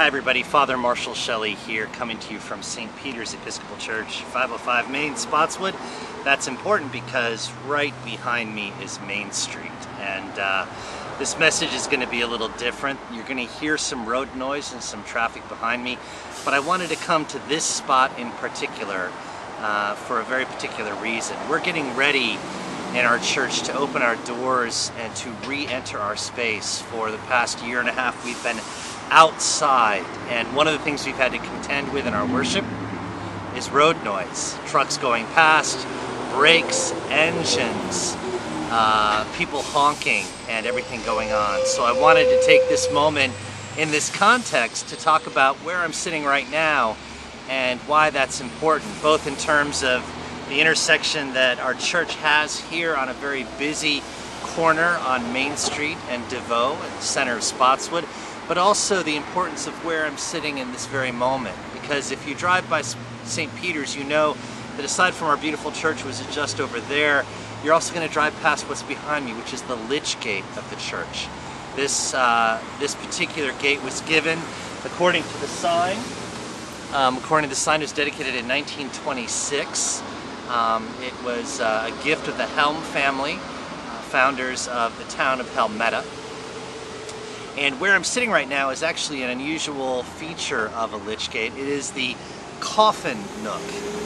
Hi everybody, Father Marshall Shelley here coming to you from St. Peter's Episcopal Church, 505 Main, Spotswood. That's important because right behind me is Main Street and uh, this message is going to be a little different. You're going to hear some road noise and some traffic behind me, but I wanted to come to this spot in particular uh, for a very particular reason. We're getting ready in our church to open our doors and to re-enter our space. For the past year and a half we've been outside and one of the things we've had to contend with in our worship is road noise. Trucks going past, brakes, engines, uh, people honking and everything going on. So I wanted to take this moment in this context to talk about where I'm sitting right now and why that's important, both in terms of the intersection that our church has here on a very busy corner on Main Street and DeVoe center of Spotswood, but also the importance of where I'm sitting in this very moment. Because if you drive by St. Peter's, you know that aside from our beautiful church, which is just over there, you're also going to drive past what's behind me, which is the Lich Gate of the church. This, uh, this particular gate was given according to the sign. Um, according to the sign, it was dedicated in 1926. Um, it was uh, a gift of the Helm family, uh, founders of the town of Helmetta. And where I'm sitting right now is actually an unusual feature of a lich gate. It is the coffin nook.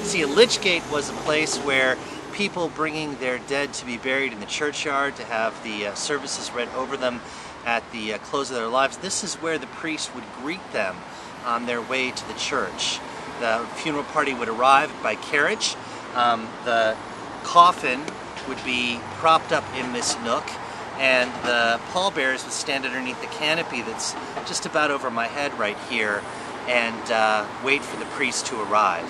See, a lich gate was a place where people bringing their dead to be buried in the churchyard, to have the uh, services read over them at the uh, close of their lives, this is where the priest would greet them on their way to the church. The funeral party would arrive by carriage. Um, the coffin would be propped up in this nook and the pallbearers would stand underneath the canopy that's just about over my head right here and uh, wait for the priest to arrive.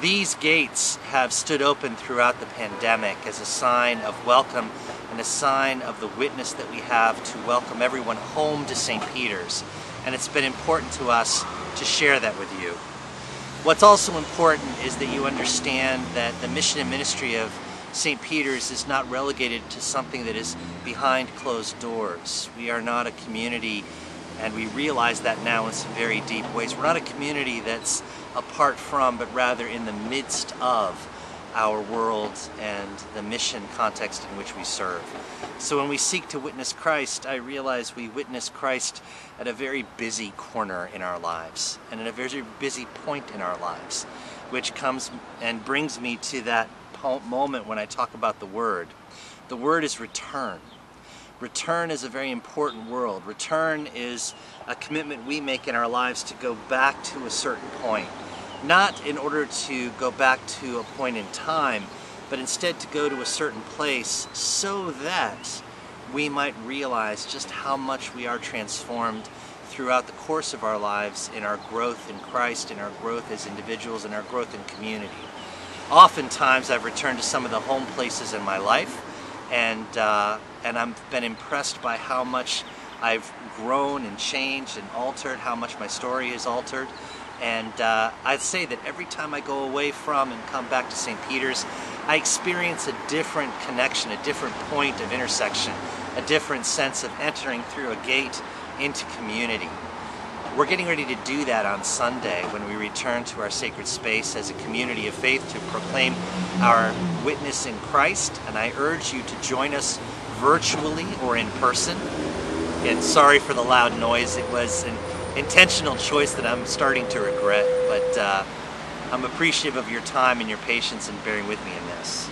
These gates have stood open throughout the pandemic as a sign of welcome and a sign of the witness that we have to welcome everyone home to St. Peter's. And it's been important to us to share that with you. What's also important is that you understand that the mission and ministry of St. Peter's is not relegated to something that is behind closed doors. We are not a community, and we realize that now in some very deep ways. We're not a community that's apart from, but rather in the midst of our world and the mission context in which we serve. So when we seek to witness Christ, I realize we witness Christ at a very busy corner in our lives and at a very busy point in our lives, which comes and brings me to that moment when I talk about the word. The word is return. Return is a very important word. Return is a commitment we make in our lives to go back to a certain point. Not in order to go back to a point in time, but instead to go to a certain place so that we might realize just how much we are transformed throughout the course of our lives in our growth in Christ, in our growth as individuals, in our growth in community. Oftentimes I've returned to some of the home places in my life and, uh, and I've been impressed by how much I've grown and changed and altered, how much my story is altered. And uh, I'd say that every time I go away from and come back to St. Peter's, I experience a different connection, a different point of intersection, a different sense of entering through a gate into community. We're getting ready to do that on Sunday when we return to our sacred space as a community of faith to proclaim our witness in Christ. And I urge you to join us virtually or in person. And sorry for the loud noise. It was an intentional choice that I'm starting to regret, but uh, I'm appreciative of your time and your patience in bearing with me in this.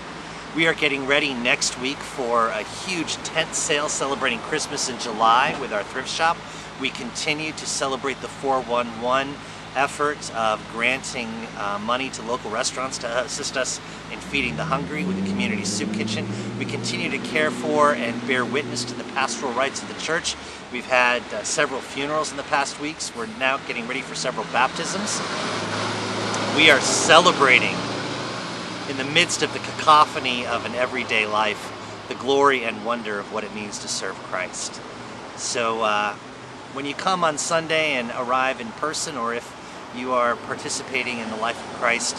We are getting ready next week for a huge tent sale celebrating Christmas in July with our thrift shop. We continue to celebrate the 411 effort of granting uh, money to local restaurants to assist us in feeding the hungry with the community soup kitchen. We continue to care for and bear witness to the pastoral rites of the church. We've had uh, several funerals in the past weeks. We're now getting ready for several baptisms. We are celebrating in the midst of the cacophony of an everyday life the glory and wonder of what it means to serve Christ. So uh, when you come on Sunday and arrive in person, or if you are participating in the life of Christ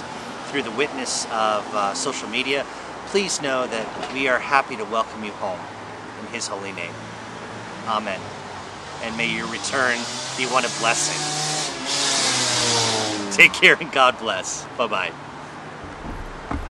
through the witness of uh, social media, please know that we are happy to welcome you home in His holy name. Amen. and may your return be one of blessing. Take care and God bless. Bye bye.